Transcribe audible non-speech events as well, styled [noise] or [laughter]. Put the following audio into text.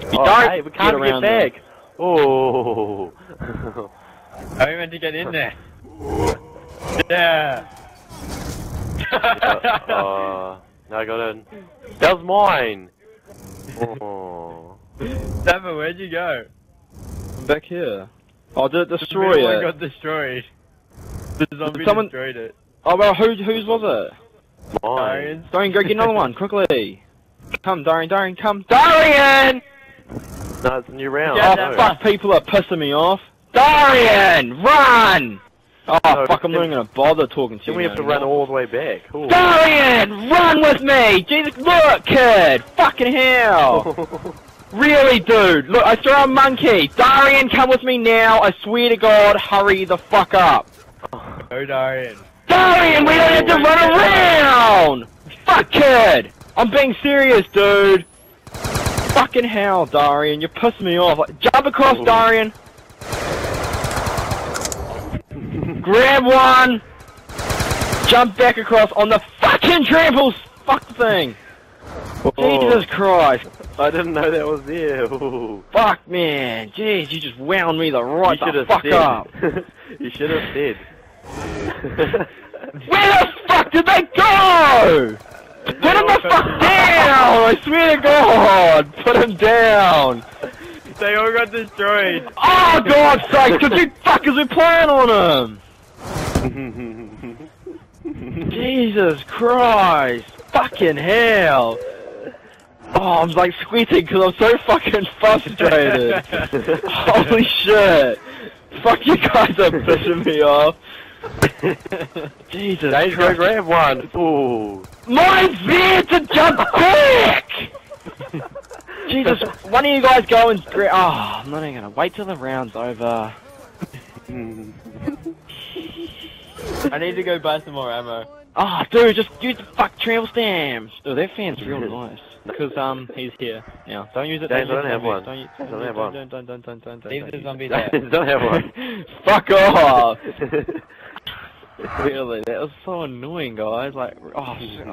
You Oh, don't hey, we can't around get back. Oh. How [laughs] are we meant to get in there? [laughs] Yeah. uh, no, I got in. That was mine. Oh. [laughs] Dapper, where'd you go? I'm back here. Oh, did it destroy big one it? got destroyed. The zombie someone- destroyed it. Oh, well, who, whose was it? Mine. Darian. Darian, go get another one, quickly. Come, Darian, Darian, come. Darian! No, it's a new round. Yeah, oh, fuck, people are pissing me off. Darian, run! Oh, No, fuck, I'm not even gonna bother talking to you Then we have to run all the way back. Ooh. Darian, run with me! Jesus, look, kid! Fucking hell! [laughs] really, dude? Look, I saw a monkey! Darian, come with me now! I swear to God, hurry the fuck up! Oh, Darian. Darian, we don't have to run around! Fuck, kid! I'm being serious, dude! Fucking hell, Darian, you're pissing me off. Jump across, Ooh. Darian! Grab one! Jump back across on the fucking tramples! Fuck the thing! Oh, Jesus Christ! I didn't know that was there. Ooh. Fuck, man! Jeez, you just wound me the right you the fuck said. up! [laughs] you should have said. Where the fuck did they go? [laughs] Him the fuck! I swear to God! [laughs] Put him down! They all got destroyed. Oh, God's sake! Cause you fuckers are playing on him! [laughs] Jesus Christ! Fucking hell! Oh, I'm like sweating because I'm so fucking frustrated. [laughs] Holy shit! Fuck you guys are pissing me off. [laughs] Jesus Dave, go Christ. grab one. Ooh. Mine's there to jump quick! [laughs] Jesus, one of you guys go and gra- Oh, I'm not even gonna wait till the round's over. [laughs] I need to go buy some more ammo. Oh, dude, just use the fuck trail stamps. Oh, that fan's real nice. Because, um, he's here. Now, don't use it. James, don't I don't use have one. Don't, use, I don't don't, have don't, one. Don't, don't, don't, don't, don't, don't, Leave don't the use zombie Dave, there. don't have one. it. Fuck off! [laughs] really, that was so annoying, guys. Like, oh, shit.